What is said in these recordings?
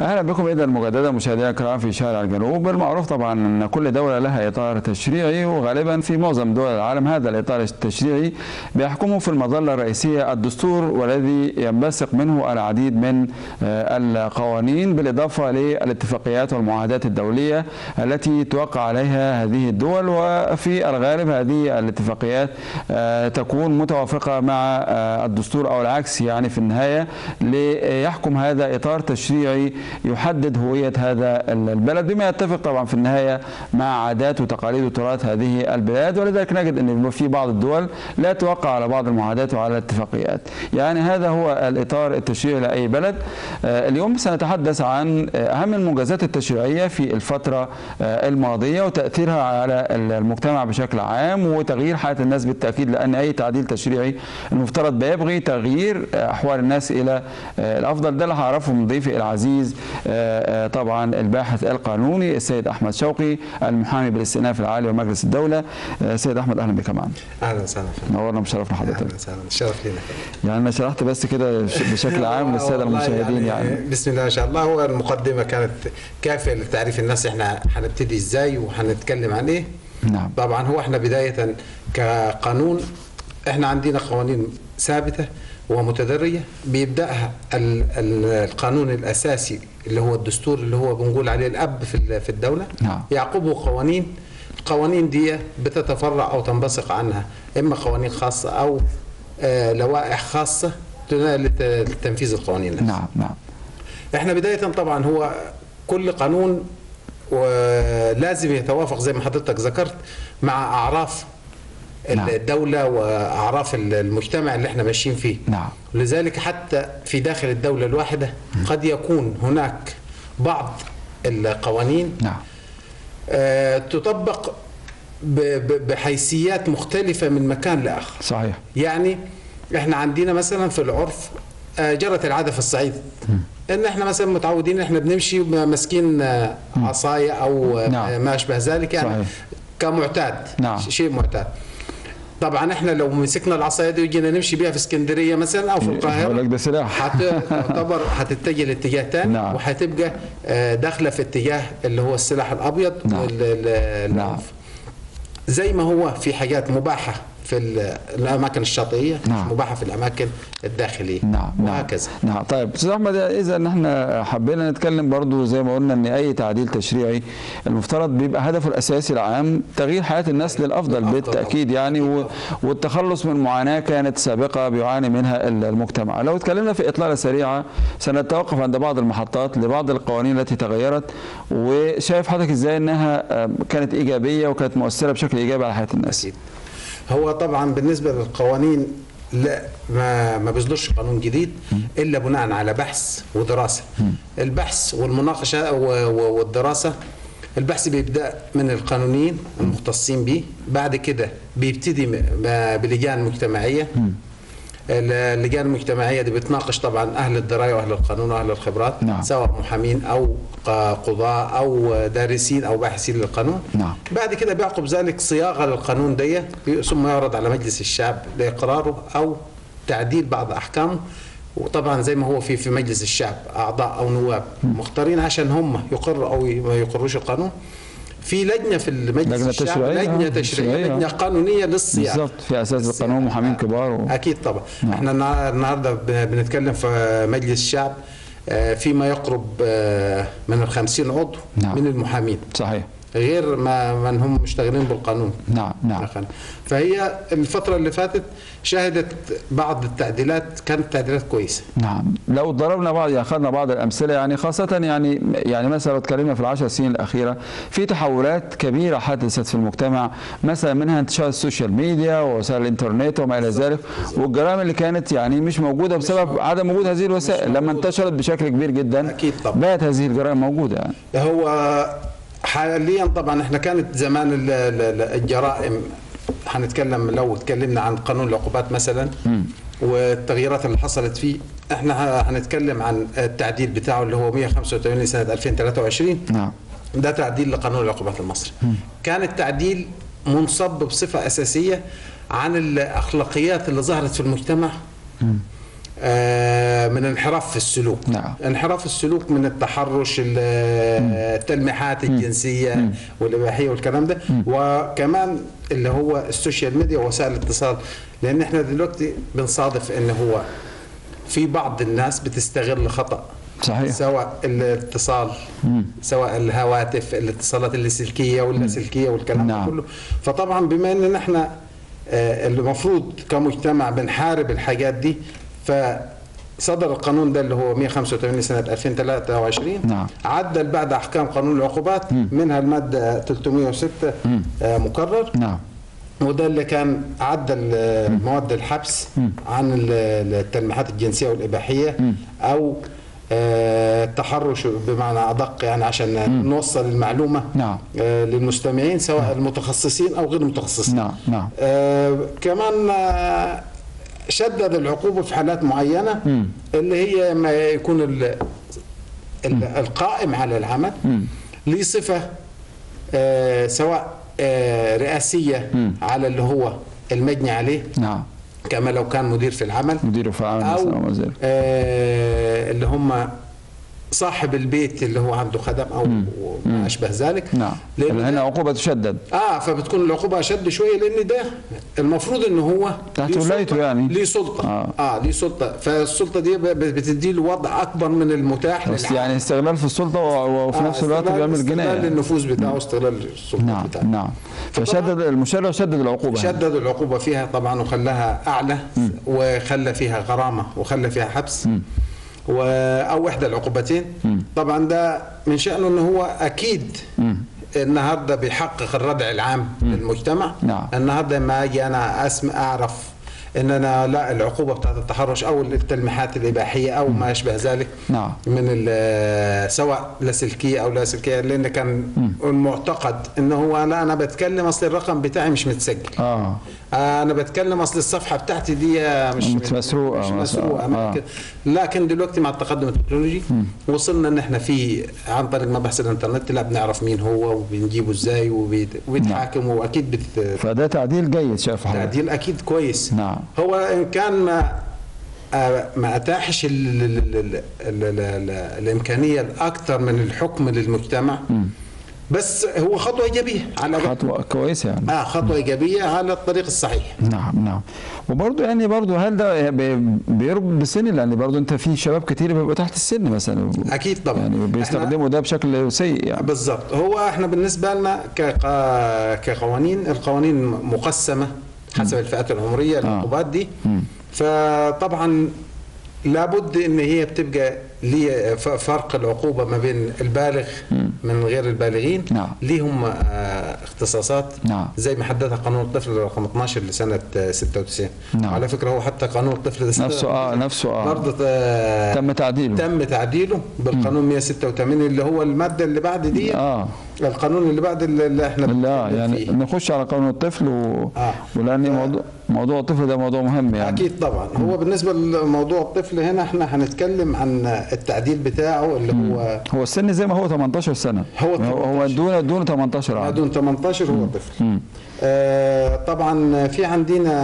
أهلا بكم إذا مجددا مشاهدينا الكرام في شارع الجنوب. المعروف طبعا إن كل دولة لها إطار تشريعي وغالبا في معظم دول العالم هذا الإطار التشريعي بيحكمه في المظلة الرئيسية الدستور والذي ينبثق منه العديد من آه، القوانين بالإضافة للاتفاقيات والمعاهدات الدولية التي توقع عليها هذه الدول. وفي الغالب هذه الاتفاقيات آه، تكون متوافقة مع آه، الدستور أو العكس يعني في النهاية ليحكم هذا إطار تشريعي يحدد هوية هذا البلد. بما يتفق طبعا في النهاية مع عادات وتقاليد وتراث هذه البلاد ولذلك نجد أن في بعض الدول لا توقع على بعض المعاهدات وعلى الاتفاقيات. يعني هذا هو الإطار التشريعي لأي بلد. آه، اليوم سنتحدث عن أهم المنجزات التشريعية في الفترة آه، الماضية وتأثيرها على المجتمع بشكل عام وتغيير حياة الناس بالتأكيد لأن أي تعديل تشريعي المفترض بيبغي تغيير أحوال الناس إلى آه، الأفضل. ده اللي هعرفه من ضيفي العزيز آه، آه، طبعا الباحث القانوني السيد أحمد شوقي المحامي بالاستئناف العالي ومجلس الدولة. آه، سيد أحمد أهلا بك معنا أهلا وسهلا نورنا وشرفنا حضرتك. أهلا وسهلا. الشرف لنا يعني أنا شرحت بس كده بشكل عام للسادة المشاهدين يعني بسم الله ما شاء الله. هو المقدمة كانت كافيه لتعريف الناس إحنا هنبتدي إزاي وهنتكلم عن إيه؟ نعم. طبعا هو إحنا بداية كقانون. إحنا عندنا قوانين ثابتة. ال- ال- القانون الأساسي اللي هو الدستور اللي هو بنقول عليه الأب في ال- في الدولة نعم. يعقبه قوانين القوانين دي بتتفرع أو تنبثق عنها إما قوانين خاصة أو آه، لوائح خاصة لت- لتنفيذ القوانين نفسها. نعم نعم إحنا بداية طبعا هو كل قانون ولازم يتوافق زي ما حضرتك ذكرت مع أعراف نعم. الدولة وأعراف المجتمع اللي إحنا ماشيين فيه. نعم. لذلك حتى في داخل الدولة الواحدة قد يكون هناك بعض القوانين نعم. آه، تطبق بحيثيات مختلفة من مكان لآخر. صحيح. يعني إحنا عندنا مثلا في العرف آه، جرت العادة في الصعيد. إن إحنا مثلا متعودين إحنا بنمشي ماسكين آه، عصاية أو آه، نعم. ما أشبه ذلك يعني صحيح. كمعتاد نعم. شيء معتاد. طبعا إحنا لو مسكنا العصاية دي وجينا نمشي بيها في اسكندرية مثلا أو في لك القاهرة ده سلاح هتعتبر هتتجه لاتجاه تاني نعم. وهتبقى آه، داخلة في اتجاه اللي هو السلاح الأبيض نعم. نعم. زي ما هو في حاجات مباحة في ال- الأماكن الشاطئية نعم. مباحة في الأماكن الداخلية. نعم نعم. وهكذا. نعم طيب. أستاذ أحمد إذا إحنا حبينا نتكلم برضو زي ما قلنا إن أي تعديل تشريعي المفترض بيبقى هدفه الأساسي العام تغيير حياة الناس للأفضل بالتأكيد يعني و- والتخلص من معاناة كانت سابقة بيعاني منها ال- المجتمع. لو اتكلمنا في إطلالة سريعة سنتوقف عند بعض المحطات لبعض القوانين التي تغيرت وشايف حضرتك إزاي إنها كانت إيجابية وكانت مؤثرة بشكل إيجابي على حياة الناس؟ أكيد. هو طبعا بالنسبة للقوانين لا ما ما بيصدرش قانون جديد إلا بناء على بحث ودراسة. البحث والمناقشة والدراسة البحث بيبدأ من القانونيين المختصين به بعد كده بيبتدي بلجان مجتمعيه اللجان المجتمعية دي بتناقش طبعا أهل الدراية وأهل القانون وأهل الخبرات نعم. سواء محامين أو ق- قضاة أو دارسين أو باحثين للقانون نعم. بعد كده بيعقب ذلك صياغة للقانون دي ثم يعرض على مجلس الشعب لإقراره أو تعديل بعض أحكامه وطبعا زي ما هو في في مجلس الشعب أعضاء أو نواب مختارين عشان هم يقروا أو ما يقروش القانون في لجنة في المجلس لجنة الشعب تشريعية. لجنة تشريعية. تشريعية لجنة قانونية للصياغه بالظبط في أساس القانون محامين كبار و... أكيد طبعا نعم. إحنا النهار- النهارده بن- بنتكلم في مجلس الشعب آه، فيما يقرب آه، من الخمسين عضو نعم. من المحامين صحيح غير ما من هم مشتغلين بالقانون. نعم نعم. فهي الفترة اللي فاتت شهدت بعض التعديلات كانت تعديلات كويسة. نعم. لو ضربنا بعض يعني أخذنا بعض الأمثلة يعني خاصة يعني يعني مثلا لو اتكلمنا في العشر سنين الأخيرة في تحولات كبيرة حدثت في المجتمع مثلا منها انتشار ال social media ووسائل الإنترنت وما إلى ذلك والجرائم اللي كانت يعني مش موجودة بسبب عدم وجود هذه الوسائل. لما انتشرت بشكل كبير جدا أكيد طبعا. بقت هذه الجرائم موجودة. يعني هو حاليا طبعا إحنا كانت زمان ال- ال- الجرائم هنتكلم لو اتكلمنا عن قانون العقوبات مثلا والتغييرات اللي حصلت فيه إحنا هنتكلم عن التعديل بتاعه اللي هو 185 سنة 2023 نعم. ده تعديل لقانون العقوبات المصري. كان التعديل منصب بصفة أساسية عن الأخلاقيات اللي ظهرت في المجتمع. من من انحراف في السلوك. نعم. انحراف السلوك من التحرش ال- التلميحات الجنسية والإباحية والكلام ده. وكمان اللي هو ال social media ووسائل الاتصال. لأن إحنا دلوقتي بنصادف إن هو في بعض الناس بتستغل خطأ. صحيح. سواء الاتصال سواء الهواتف الاتصالات اللاسلكيه واللاسلكيه والكلام نعم. ده كله. فطبعا بما إن إحنا آه، المفروض كمجتمع بنحارب الحاجات دي فصدر القانون ده اللي هو 185 سنة 2023 نعم. عدل بعد أحكام قانون العقوبات منها المادة 306 آه، مكرر نعم. وده اللي كان عدل آه، مواد الحبس عن ال- التلميحات الجنسية والإباحية أو آه، التحرش بمعنى أدق يعني عشان نوصل المعلومة نعم. آه، للمستمعين سواء المتخصصين أو غير المتخصصين. نعم نعم. آه، كمان آه، شدد العقوبة في حالات معينة اللي هي ما يكون ال- ال- القائم على العمل ليه صفة آه، سواء آه، رئاسية على اللي هو المجني عليه نعم. كما لو كان مدير في العمل مدير أو مثلا وما ذلك آه، اللي هم صاحب البيت اللي هو عنده خدم أو ما أشبه ذلك. نعم. لأن هنا عقوبة تشدد. آه فبتكون العقوبة أشد شوية لأن ده المفروض ان هو تحت ولايته يعني. ليه سلطة. آه. آه, ليه سلطة. فالسلطة دي ب- بتدي له وضع أكبر من المتاح بس للعام. يعني استغلال في السلطة و- وفي آه، نفس الوقت استغلال- بيعمل استغلال جناية. للنفوذ بتاعه استغلال السلطه نعم بتاعه. نعم. فشدد المشرع شدد العقوبة هنا. شدد العقوبة فيها طبعا وخلاها أعلى وخلى فيها غرامة وخلى فيها حبس. و... أو إحدى العقوبتين. طبعا ده من شأنه إنه هو أكيد النهارده بيحقق الردع العام للمجتمع. نعم. النهارده ما أجي أنا اسمع أعرف إن أنا لا العقوبة بتاعت التحرش أو التلميحات الإباحية أو ما يشبه ذلك نعم. من سواء لاسلكيه أو لاسلكيه لأن كان المعتقد إنه هو لا أنا بتكلم أصل الرقم بتاعي مش متسجل. آه، أنا بتكلم أصل الصفحة بتاعتي دي مش مش مسروقة مش مسروقة آه. لكن دلوقتي مع التقدم التكنولوجي م. وصلنا إن إحنا في عن طريق مبحث الإنترنت لا بنعرف مين هو وبنجيبه إزاي وبيتحاكم وأكيد بت... فده تعديل جيد شايف حضرتك تعديل أكيد كويس نعم هو إن كان ما ما أتاحش ال ال ال الإمكانية الاكثر من الحكم للمجتمع م. بس هو خطوة إيجابية على الأقل. خطوة كويسة يعني. آه خطوة إيجابية على الطريق الصحيح. نعم نعم. وبرضه يعني برضه هل ده بي- بيربط بالسن لأن برضه أنت في شباب كتير بيبقوا تحت السن مثلا. أكيد طبعا. يعني بيستخدموا ده بشكل سيء يعني. بالضبط. هو إحنا بالنسبة لنا كقوانين القوانين مقسمة حسب الفئات العمرية العقوبات دي. فطبعا لابد إن هي بتبقى لي ف- فرق العقوبة ما بين البالغ من غير البالغين نعم. ليهم آه، اختصاصات نعم. زي ما حددها قانون الطفل رقم 12 لسنة آه، 96 نعم. على فكرة هو حتى قانون الطفل ده نفسه آه نفسه آه برضه آه، تم تعديله تم تعديله بالقانون 186 اللي هو المادة اللي بعد دي آه القانون اللي بعد اللي إحنا لا يعني فيه. نخش على قانون الطفل و... آه. ولأن موضوع موضوع الطفل ده موضوع مهم يعني. أكيد طبعا. هو بالنسبة لموضوع الطفل هنا إحنا هنتكلم عن التعديل بتاعه اللي هو هو السن زي ما هو 18 سنة. هو هو 18. دون دون 18 ما عام. دون 18 هو طفل. آه طبعا في عندنا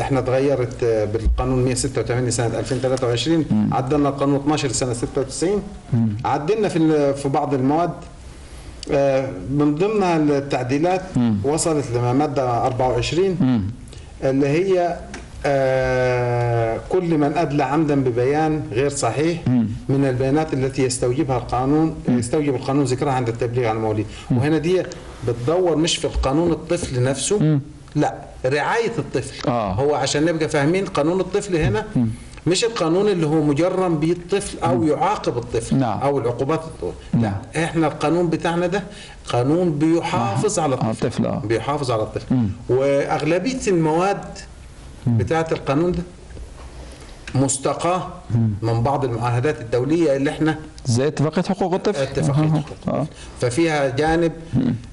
إحنا اتغيرت بالقانون 186 سنة 2023 عدلنا القانون 12 سنة 96 عدلنا في في بعض المواد. آه، من ضمنها التعديلات وصلت لمادة 24 اللي هي آه، كل من ادلى عمدا ببيان غير صحيح من البيانات التي يستوجبها القانون يستوجب القانون ذكرها عند التبليغ عن المواليد وهنا دي بتدور مش في القانون الطفل نفسه لا رعاية الطفل. آه. هو عشان نبقى فاهمين قانون الطفل هنا مش القانون اللي هو مجرم به الطفل أو يعاقب الطفل نعم. أو العقوبات الطفل. نعم. إحنا القانون بتاعنا ده قانون بيحافظ على على الطفل. آه. بيحافظ على الطفل. وأغلبية المواد بتاعة القانون ده مستقاة من بعض المعاهدات الدولية اللي إحنا زي اتفاقية حقوق الطفل. اتفاقية آه. حقوق آه. الطفل. ففيها جانب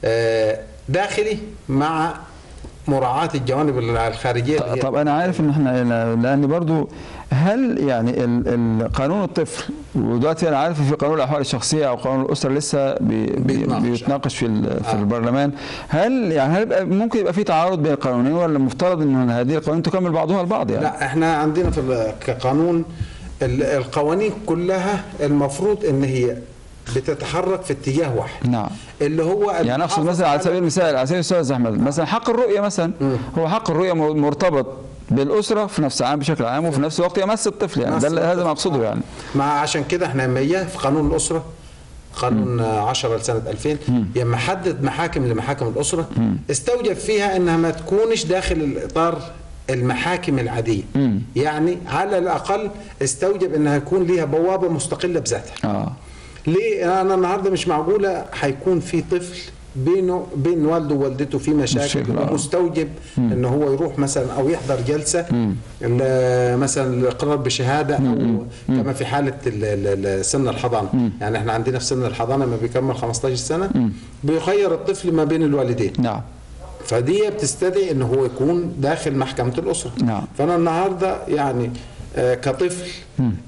آه، داخلي مع مراعاة الجوانب الخارجية هي- طب أنا عارف إن إحنا لأن برضو هل يعني قانون الطفل ودلوقتي أنا عارف في قانون الأحوال الشخصية أو قانون الأسرة لسه بي بي بيتناقش. بيتناقش في آه. البرلمان. هل يعني هل ممكن يبقى في تعارض بين القانونين ولا المفترض إن هذه القوانين تكمل بعضها البعض يعني؟ لا إحنا عندنا في كقانون ال- القوانين كلها المفروض إن هي بتتحرك في اتجاه واحد. نعم. اللي هو يعني اقصد مثلا على سبيل المثال على سبيل المثال أحمد مثلا حق الرؤية مثلا هو حق الرؤية مر- مرتبط بالأسرة في نفس العام بشكل عام وفي نفس الوقت يمس الطفل يعني ده هذا. ما اقصده يعني. مع عشان كده إحنا لما إياه في قانون الأسرة قانون 10 لسنة 2000 لما حدد محاكم لمحاكم الأسرة. استوجب فيها إنها ما تكونش داخل الإطار المحاكم العادية. مم. يعني على الأقل استوجب إنها يكون ليها بوابة مستقلة بذاتها. آه. ليه؟ أنا النهارده مش معقولة هيكون في طفل بينه بين والده ووالدته في مشاكل آه. ومستوجب ان هو يروح مثلا أو يحضر جلسة مثلا الاقرار بشهادة أو كما في حالة ال- ال- ال- سن الحضانة. يعني إحنا عندنا في سن الحضانة لما بيكمل 15 سنة بيخير الطفل ما بين الوالدين. نعم. فدي بتستدعي ان هو يكون داخل محكمة الأسرة. نعم. فأنا النهارده يعني كطفل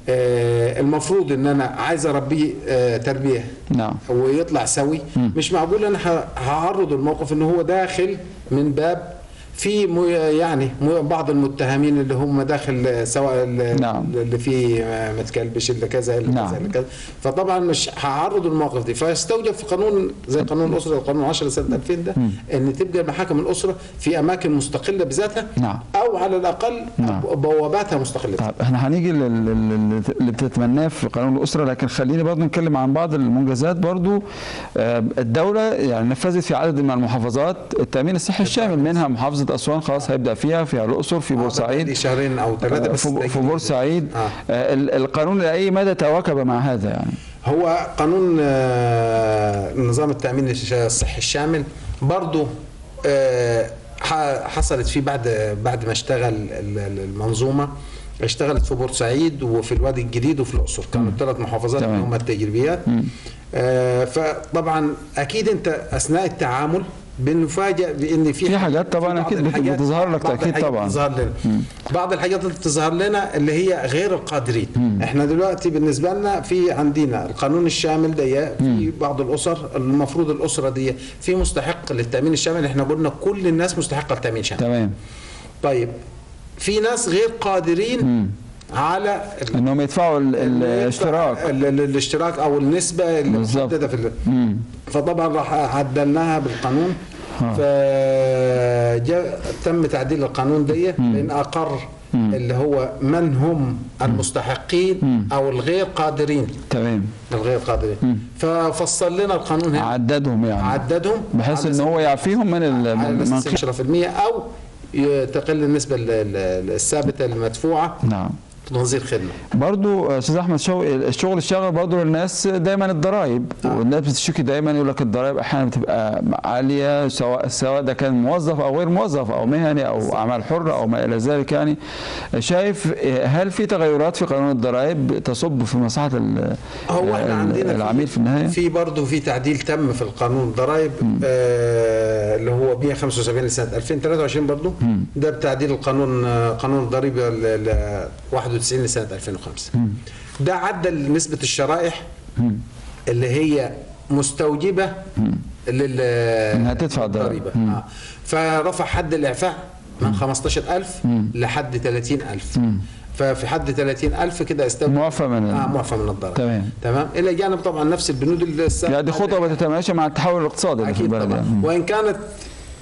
آه، المفروض إن أنا عايز أربيه آه، تربية نعم. ويطلع سوي. مش معقول أنا هعرض الموقف إن هو داخل من باب في يعني بعض المتهمين اللي هم داخل سواء نعم. اللي فيه متكلبش اللي كذا اللي نعم. كذا اللي كذا فطبعا مش هعرض المواقف دي فيستوجب في قانون زي قانون الأسرة قانون 10 سنه 2000 ده إن تبقى محاكم الأسرة في أماكن مستقلة بذاتها نعم. أو على الأقل نعم. بواباتها مستقلة طيب إحنا هنيجي لل- لل- اللي بتتمناه في قانون الأسرة لكن خليني برضو نتكلم عن بعض المنجزات برضو آه، الدولة يعني نفذت في عدد من المحافظات التأمين الصحي الشامل منها محافظة أسوان خلاص هيبدأ فيها فيها الأقصر في بورسعيد. لي شهرين أو ثلاثة بس في. بورسعيد. آه. آه، ال- القانون لاي مدى تواكب مع هذا يعني؟ هو قانون آه، نظام التأمين الش- الصحي الشامل برضو آه، ح- حصلت فيه بعد بعد ما اشتغل ال- ال- المنظومة. اشتغلت في بورسعيد وفي الوادي الجديد وفي الأقصر. كانوا الثلاث محافظات. اللي هم التجريبيات. آه، فطبعا أكيد أنت أثناء التعامل بنفاجئ بإن في في حاجات طبعاً الحاجات- بتظهر لك الحاجات طبعاً. بتظهر لنا. بعض الحاجات اللي بتظهر لنا اللي هي غير القادرين. إحنا دلوقتي بالنسبة لنا في عندنا القانون الشامل ده في بعض الأسر المفروض الأسرة دي في مستحق للتأمين الشامل. إحنا قلنا كل الناس مستحقة للتأمين الشامل. تمام. طيب في ناس غير قادرين على إنهم يدفعوا ال- ال- الاشتراك. ال- ال- الاشتراك أو النسبة اللي بالظبط. محددة في. فطبعا راح عدلناها بالقانون. فجاء تم تعديل القانون دي لأن أقر اللي هو من هم المستحقين أو الغير قادرين. تمام. الغير قادرين. ففصل لنا القانون هنا. عددهم يعني. عددهم. بحيث إن هو يعفيهم من ال- على من أساس قيمة- 10% أو تقل النسبة ال- ال- الثابتة المدفوعة. نعم. تنظير خدمة. برضو أستاذ أحمد شوقي الشغل الشاغل برضو للناس دايما الضرائب والناس بتشتكي دايما يقول لك الضرائب أحيانا بتبقى عالية سواء سواء ده كان موظف أو غير موظف أو مهني أو أعمال حرة أو ما إلى ذلك يعني. شايف هل في تغيرات في قانون الضرائب تصب في مصلحة ال- هو إحنا عندنا العميل في النهاية؟ في برضه في تعديل تم في القانون الضرائب آه اللي هو 175 لسنة 2023 برضه ده بتعديل القانون آه، قانون الضريبة 91 لسنة 2005 ده عدل نسبة الشرائح اللي هي مستوجبة لل إنها تدفع الضرائب. مم. آه. فرفع حد الإعفاء من 15000 لحد 30000 ففي حد 30000 كده استوجب معفى من آه معفى من الضرائب. تمام. تمام؟ إلى جانب طبعا نفس البنود السابقه يعني دي خطوة بتتماشى مع التحول الاقتصادي اللي في أكيد البلد طبعا. يعني. وإن كانت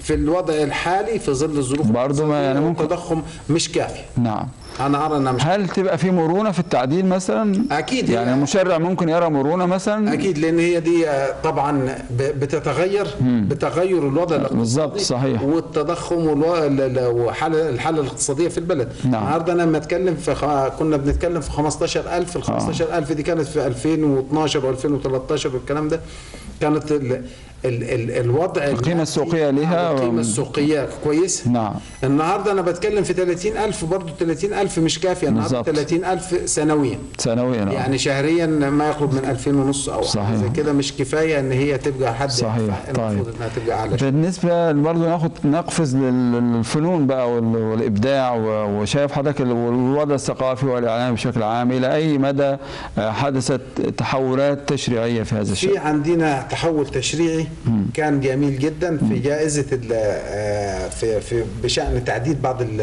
في الوضع الحالي في ظل الظروف برضه يعني ممكن- التضخم مش كافي. نعم. أنا أرى إنها مش هل تبقى في مرونة في التعديل مثلا؟ أكيد. يعني المشرع ممكن يرى مرونة مثلا؟ أكيد لأن هي دي آه، طبعا بتتغير بتغير الوضع بالظبط، صحيح. والتضخم والو- ال- ال- وحاله الحالة الاقتصادية في البلد نعم. النهارده أنا لما أتكلم في خ... كنا بنتكلم في 15000 ال 15000 دي كانت في 2012 و2013 والكلام ده كانت ال... ال... ال... الوضع القيمة السوقية ليها و- القيمه السوقية كويس نعم النهارده أنا بتكلم في 30000 برضه 30000 مش كافية النهارده بالظبط. 30000 سنويا سنويا آه. يعني شهريا ما يقرب من 2000 ونص حاجة صحيح. زي كده مش كفاية إن هي تبقى حد صحيح. طيب. إنها تبقى شوية. بالنسبة برضه ناخد نقفز لل- للفنون بقى وال- والإبداع وشايف حضرتك ال- الوضع الثقافي والإعلامي بشكل عام إلى أي مدى آه، حدثت تحولات تشريعية في هذا في الشأن؟ عندنا تحول تشريعي كان جميل جدا في جائزة ال- آه، في في بشأن تعديل بعض ال-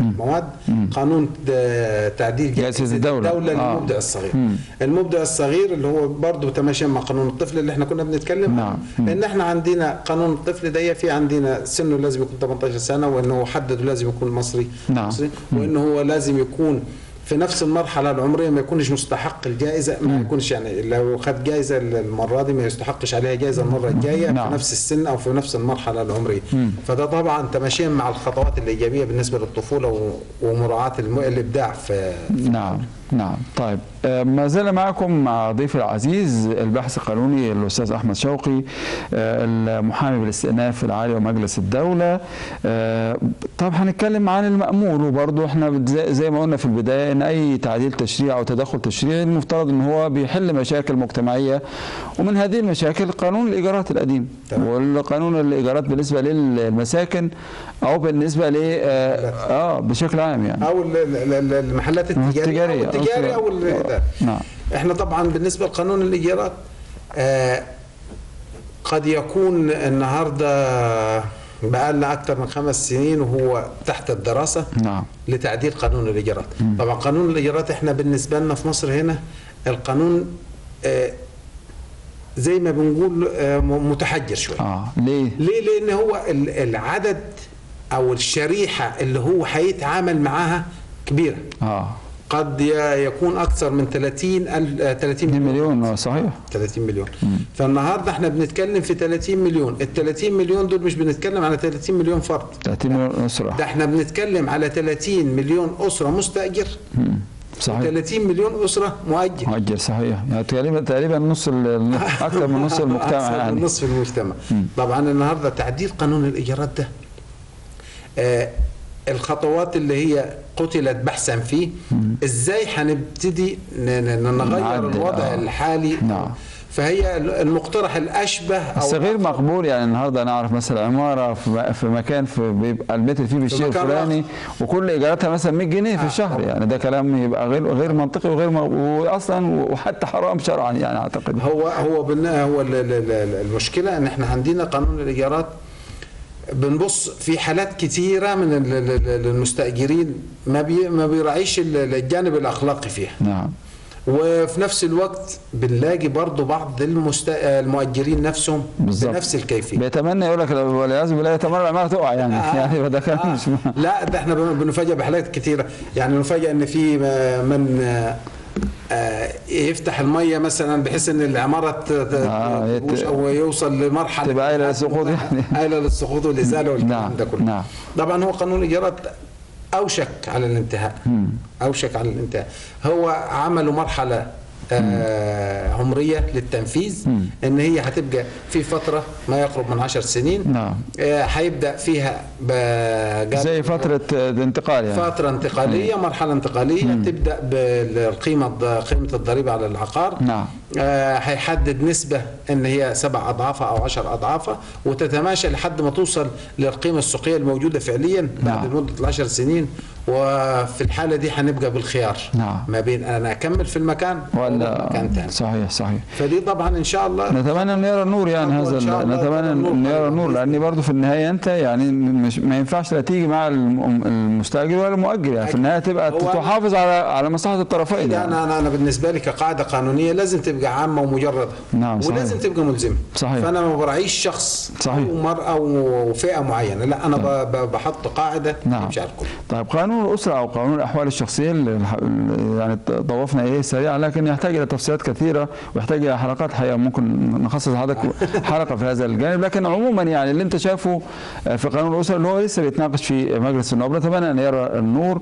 المواد قانون قانون تعديل جائزة الدولة. الدولة آه. للمبدع الصغير مم. المبدع الصغير اللي هو برضه تماشيا مع قانون الطفل اللي إحنا كنا بنتكلم نعم. عنه مم. ان إحنا عندنا قانون الطفل ده في عندنا سنه لازم يكون 18 سنة وإنه هو حدد لازم يكون مصري نعم. مصري وإنه هو لازم يكون في نفس المرحلة العمرية ما يكونش مستحق الجائزة ما يكونش يعني لو خد جائزة المرة دي ما يستحقش عليها جائزة المرة الجاية نعم. في نفس السن أو في نفس المرحلة العمرية مم. فده طبعا تماشيا مع الخطوات الإيجابية بالنسبة للطفولة ومراعاة الإبداع في نعم نعم طيب آه، ما زال معكم مع ضيفي العزيز الباحث القانوني الأستاذ أحمد شوقي آه، المحامي بالاستئناف العالي ومجلس الدولة آه، طب هنتكلم عن المامول وبرضه إحنا زي- ما قلنا في البداية إن أي تعديل تشريعي أو تدخل تشريعي المفترض إن هو بيحل مشاكل مجتمعية ومن هذه المشاكل قانون الإيجارات القديم. والقانون الإيجارات بالنسبة للمساكن أو بالنسبة ل آه بشكل عام يعني. أو ال- ال- ال- المحلات التجارية. أو التجاري أو. نعم. إحنا طبعا بالنسبة لقانون الإيجارات آه قد يكون النهارده بقى لنا أكثر من خمس سنين وهو تحت الدراسة نعم. لتعديل قانون الإيجارات. طبعا قانون الإيجارات إحنا بالنسبة لنا في مصر هنا القانون آه زي ما بنقول آه متحجر شوية. آه ليه؟ ليه؟ لأن هو ال- العدد أو الشريحة اللي هو هيتعامل معاها كبيرة. آه. قد يكون أكثر من 30 الف آه، 30 2 مليون. مليون آه، صحيح. 30 مليون. فالنهاردة إحنا بنتكلم في 30 مليون. ال 30 مليون دول مش بنتكلم على 30 مليون فرد. 30 مليون أسرة. ده إحنا بنتكلم على 30 مليون أسرة مستأجر. مم. صحيح. 30 مليون أسرة مؤجر. مؤجر صحيح. يعني تقريبا تقريبا نص ال- أكثر من نص المجتمع أكثر من يعني. نصف المجتمع. طبعا النهارده تعديل قانون الإيجارات ده. آه الخطوات اللي هي قتلت بحثا فيه إزاي هنبتدي نغير الوضع آه. الحالي نعم. فهي المقترح الأشبه أو بس غير مقبول يعني النهارده نعرف مثلا عمارة في مكان في بيبقى المتر فيه بالشيء الفلاني وكل إيجاراتها مثلا 100 جنيه في آه، الشهر. يعني ده كلام يبقى غير غير منطقي وغير واصلا وحتى حرام شرعا يعني أعتقد هو هو هو ال- ال- ال- المشكلة إن إحنا عندنا قانون الإيجارات بنبص في حالات كتيره من ال- ال- ال- المستأجرين ما بي ما بيراعيش ال- الجانب الأخلاقي فيها نعم وفي نفس الوقت بنلاقي برضو بعض المست... المؤجرين نفسهم بالظبط. بنفس الكيفية بيتمنى يقول لك والعياذ بالله يتمنى العماره تقع يعني آه. يعني ده آه. مش لا ده إحنا بن- بنفاجئ بحالات كتيره يعني نفاجئ إن في من يفتح المية مثلا بحيث إن العمارة آه، تبوش أو يوصل لمرحلة تبقى قايلة للسقوط يعني. قايلة للسقوط والإزالة والكلام نعم، ده كله نعم. طبعا هو قانون الايجارات أوشك على الانتهاء أوشك على الانتهاء هو عملوا مرحلة آه للتنفيذ إن هي هتبقى في فترة ما يقرب من عشر سنين. نعم. آه هيبدأ فيها ب- زي فترة انتقال يعني. فترة انتقالية مرحلة انتقالية تبدأ بالقيمة الض- قيمة الضريبة على العقار. نعم. آه، هيحدد نسبة إن هي سبع أضعافها أو عشر أضعافها وتتماشى لحد ما توصل للقيمة السوقية الموجودة فعليا بعد نعم. مدة العشر سنين. وفي الحالة دي هنبقى بالخيار. نعم. ما بين أنا أكمل في المكان ولا مكان تاني. صحيح صحيح. فدي طبعا إن شاء الله نتمنى أن يرى النور يعني هذا نتمنى أن يرى طبعاً النور لأن برضه في النهاية أنت يعني مش ما ينفعش لا تيجي مع الم- المستأجر ولا المؤجر يعني. في النهاية تبقى تحافظ على على مصلحة الطرفين يعني. أنا أنا أنا بالنسبة لي كقاعدة قانونية لازم تبقى عامة ومجردة. نعم، صحيح. ولازم تبقى ملزمه صحيح. فأنا ما براعيش شخص صحيح. أو مرأة وفئه معينة. لا أنا ب- ب- بحط قاعدة نعم. على الكل. طيب قانون الاسره أو قانون الأحوال الشخصية اللي يعني طوفنا إليه سريعا لكن يحتاج إلى تفصيلات كثيرة ويحتاج إلى حلقات حقيقه ممكن نخصص حضرتك حلقة في هذا الجانب. لكن عموما يعني اللي أنت شايفه في قانون الأسرة اللي هو لسه بيتناقش في مجلس النواب. نتمنى أن يرى النور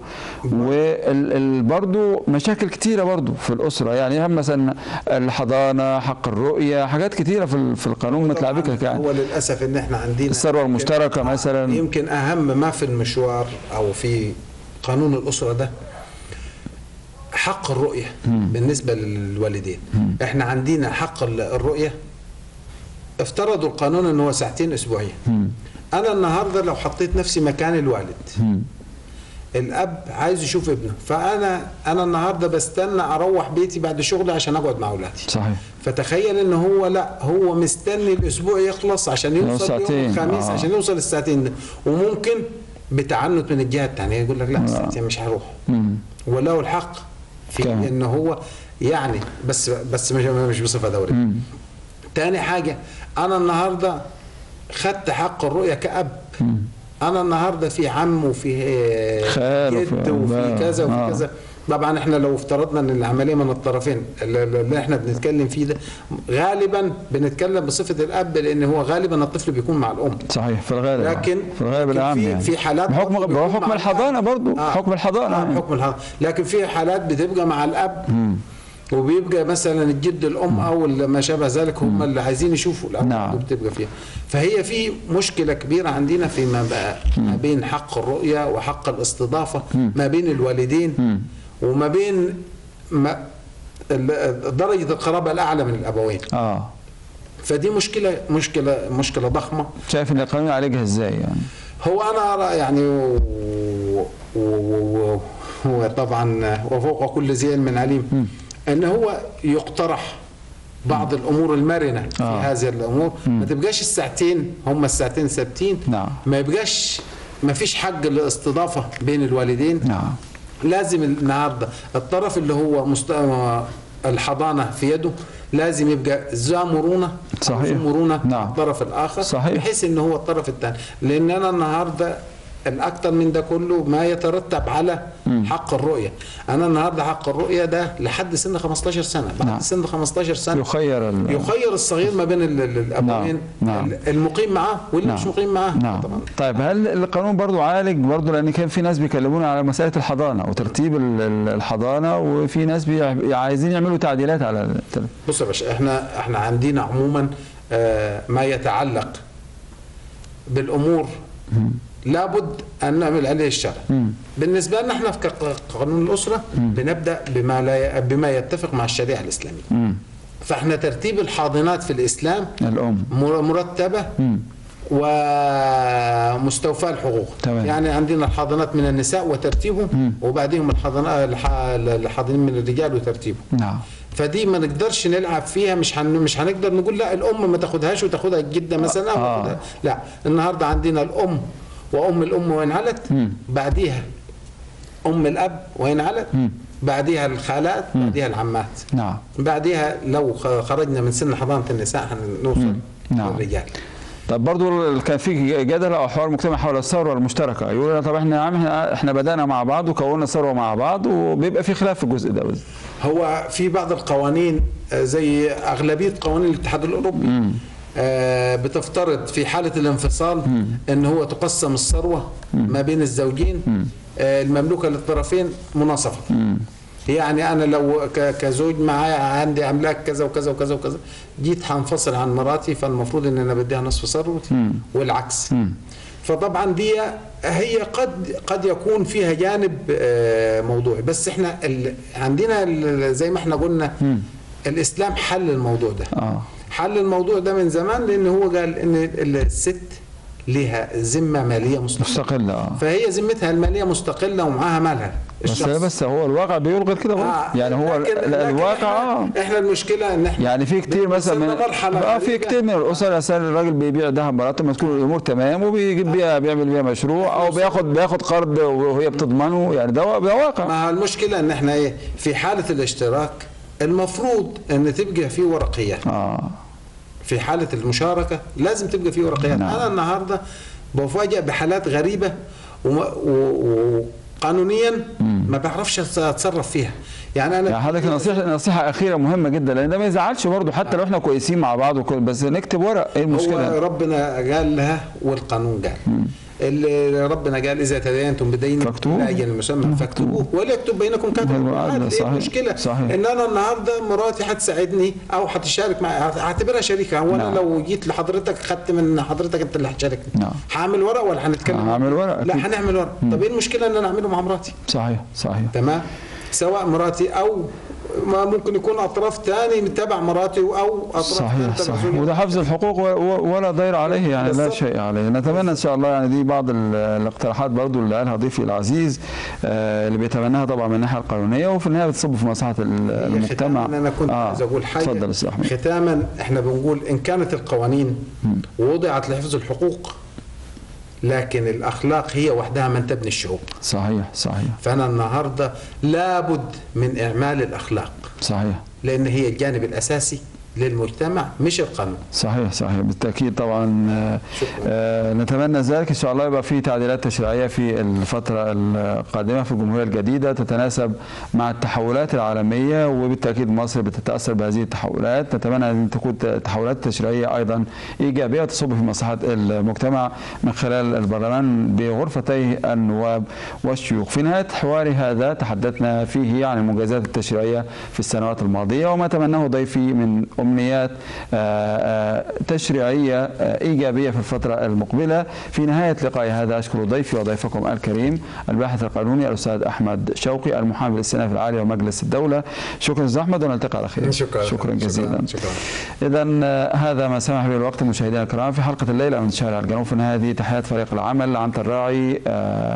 وبرضه مشاكل كثيره برضه في الأسرة. يعني هم مثلا الحضانة حق الرؤية حاجات كثيره في في القانون متلعبكة يعني. هو للأسف إن إحنا عندنا الثروة المشتركة مثلا. يمكن أهم ما في المشوار أو في قانون الأسرة ده حق الرؤية بالنسبة للوالدين. إحنا عندنا حق ال- الرؤية. افترضوا القانون إن هو ساعتين اسبوعيا أنا النهارده لو حطيت نفسي مكان الوالد الأب عايز يشوف ابنه فأنا أنا النهارده بستنى أروح بيتي بعد شغلي عشان أقعد مع أولادي. صحيح. فتخيل إن هو لا هو مستني الأسبوع يخلص عشان يوصل يوم. الخميس آه. عشان يوصل الساعتين. ده وممكن بتعنت من الجهة الثانية يقول لك لا الساعتين مش هروح. وله الحق في. إن هو يعني بس بس مش مش بصفة دورية مم. تاني حاجة أنا النهاردة خدت حق الرؤية كأب مم. أنا النهاردة في عم وفي خال جد وفي- آه. كذا وفي آه. كذا طبعا إحنا لو افترضنا إن العملية من الطرفين اللي إحنا بنتكلم فيه ده غالبا بنتكلم بصفة الأب لأن هو غالبا الطفل بيكون مع الأم. صحيح في الغالب. لكن في الغالب العام في- يعني. في حالات بحكم مع الحضانة. برضو آه. حكم الحضانة. آه يعني. حكم الحضانة. لكن في حالات بتبقى مع الأب وبيبقى مثلا الجد الأم أو ما شابه ذلك هم اللي عايزين يشوفوا الاولاد نعم. بتبقى فيها. فهي في مشكلة كبيرة عندنا فيما بقى ما بين حق الرؤية وحق الاستضافة ما بين الوالدين. وما بين ما ال- درجة القرابة الأعلى من الأبوين. آه. فدي مشكلة مشكلة مشكلة ضخمة. شايف إن القانون يعالجها إزاي يعني؟ هو أنا أرى يعني و... و... و... وطبعا وفوق كل ذي علم عليم أن هو يقترح بعض الأمور المرنة في آه. هذه الأمور. ما تبقاش الساعتين هم الساعتين ثابتين. نعم. ما يبقاش ما فيش حق للاستضافة بين الوالدين. نعم. لازم النهارده الطرف اللي هو مست... الحضانة في يده لازم يبقى ذا مرونه صحيح. مرونه نعم. الطرف الآخر صحيح. بحيث ان هو الطرف الثاني لأن أنا النهارده الاكثر من ده كله ما يترتب على حق الرؤية. أنا النهارده حق الرؤية ده لحد سن 15 سنة. بعد نعم. سن 15 سنة يخير ال... يخير الصغير ما بين ال- الأبوين. نعم. المقيم معاه واللي نعم. مش مقيم معاه. نعم. طبعا. طيب هل القانون برضو عالج برضو؟ لأن كان في ناس بيكلمونا على مسألة الحضانة وترتيب ال- ال- الحضانة وفي ناس بي... عايزين يعملوا تعديلات على التل... بص يا باشا إحنا إحنا عندنا عموما آه، ما يتعلق بالأمور لابد أن نعمل عليه الشرع مم. بالنسبة لنا إحنا في قانون الأسرة بنبدأ بما لا ي- بما يتفق مع الشريعة الإسلامية مم. فإحنا ترتيب الحاضنات في الإسلام الأم مر- مرتبة مم. ومستوفى الحقوق تمام. يعني عندنا الحاضنات من النساء وترتيبهم وبعدهم الحاضنات الحاضنين من الرجال وترتيبهم نعم فدي ما نقدرش نلعب فيها مش هن مش هنقدر نقول لا الأم ما تاخدهاش وتاخدها الجده مثلا آه. لا النهارده عندنا الأم وأم الأم وين علت؟ مم. بعديها. أم الأب وين علت؟ مم. بعديها الخالات بعديها العمات. نعم. بعديها لو خرجنا من سن حضانة النساء هنوصل نعم. للرجال. طب برضو كان في جدل أو حوار مجتمع حول الثروه المشتركة. يقول طب إحنا يا عم إحنا- إحنا بدأنا مع بعض وكونا ثروه مع بعض وبيبقى في خلاف في الجزء ده بس. هو في بعض القوانين آه، زي أغلبية قوانين الاتحاد الأوروبي. آه، بتفترض في حالة الانفصال إن هو تقسم الثروة ما بين الزوجين آه، المملوكة للطرفين مناصفة. يعني أنا لو كزوج معايا عندي أملاك كذا وكذا وكذا وكذا جيت هنفصل عن مراتي فالمفروض إن أنا بديها نصف ثروتي والعكس. فطبعا دي هي قد قد يكون فيها جانب آه، موضوعي. بس إحنا ال- عندنا ال- زي ما إحنا قلنا الإسلام حل الموضوع ده. آه. حل الموضوع ده من زمان لأن هو قال إن الست لها ذمة مالية مستقلة. مستقلة آه. فهي ذمتها المالية مستقلة ومعاها مالها. بس بس هو الواقع بيلغي كده آه، يعني هو لكن- ال- لكن الواقع آه. إحنا, المشكلة إن إحنا يعني في كتير مثلا من آه في. كتير من الأسر أساسا الراجل بيبيع ذهب مراته ما تكون الأمور تمام وبيجيب بيها بيعمل بيها مشروع أو بياخد بياخد قرض وهي بتضمنه. يعني ده ده واقع. ما المشكلة إن إحنا إيه؟ في حالة الاشتراك المفروض إن تبقى في ورقيات آه. في حالة المشاركة لازم تبقى في ورقيات. نعم. أنا النهارده بفاجئ بحالات و- وقانونيا ما بعرفش أتصرف فيها. يعني أنا يعني حضرتك نصيحه نصيحة أخيرة مهمة جدا لأن ده ما يزعلش برضه حتى لو إحنا كويسين مع بعض وكل بس نكتب ورق إيه هو المشكلة؟ ربنا قال لها والقانون قال اللي ربنا قال إذا تداينتم بدين فاكتبوه. لاجل مسمى فاكتبوه وليكتب بينكم كاتب. إيه صحيح. المشكلة صحيح. إن أنا النهارده مراتي هتساعدني أو هتشارك معي هعتبرها شريكة وأنا نعم. لو جيت لحضرتك خدت من حضرتك أنت اللي هتشاركني نعم. هعمل ورق ولا هنتكلم هعمل ورق، لا. هنعمل ورق طب إيه المشكلة إن أنا أعمله مع مراتي صحيح صحيح تمام سواء مراتي أو ما ممكن يكون أطراف تاني تبع مراتي أو أطراف صحيح تبع صحيح. وده حفظ الحقوق ولا ضير عليه يعني لا. شيء عليه. نتمنى إن شاء الله يعني دي بعض ال- الاقتراحات برضو اللي قالها ضيفي العزيز آه، اللي بيتبناها طبعا من الناحية القانونية وفي النهاية بتصب في مصلحة ال- المجتمع. أنا كنت آه، عايز أقول حاجة. اتفضل ختاما إحنا بنقول إن كانت القوانين وضعت لحفظ الحقوق لكن الأخلاق هي وحدها من تبني الشعوب. صحيح صحيح. فأنا النهارده لابد من إعمال الأخلاق. صحيح. لأن هي الجانب الأساسي للمجتمع مش القانون. صحيح صحيح. بالتأكيد طبعا آه، آه، نتمنى ذلك. إن شاء الله يبقى في تعديلات تشريعية في الفترة القادمة في الجمهورية الجديدة تتناسب مع التحولات العالمية وبالتأكيد مصر بتتأثر بهذه التحولات. نتمنى أن تكون تحولات تشريعية أيضا إيجابية تصب في مصلحة المجتمع من خلال البرلمان بغرفتي النواب والشيوخ. في نهاية حواري هذا تحدثنا فيه عن المنجزات التشريعية في السنوات الماضية وما تمناه ضيفي من أمنيات آه، آه، تشريعية آه، إيجابية في الفترة المقبلة. في نهاية لقائي هذا أشكر ضيفي وضيفكم الكريم الباحث القانوني الأستاذ أحمد شوقي المحامي بالاستئناف العالي ومجلس الدولة. شكرا أستاذ أحمد ونلتقي على خير. شكرا. شكرا جزيلا. شكرا, شكرا. اذا هذا ما سمح به الوقت مشاهدينا الكرام في حلقة الليلة من شارع الجنوب. في هذه تحيات فريق العمل عنتر الراعي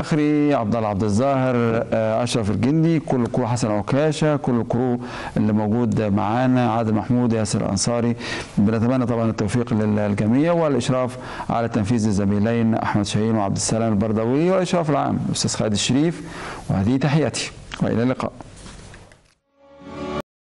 اخري عبد الله عبد الظاهر أشرف الجندي كل الكرو حسن عكاشة كل الكرو اللي موجود معانا عادل محمود ياسر الأنصاري. بنتمنى طبعا التوفيق للجميع والإشراف على تنفيذ الزميلين أحمد شاهين وعبد السلام البردوي والإشراف العام الاستاذ خالد الشريف وهذه تحياتي وإلى اللقاء.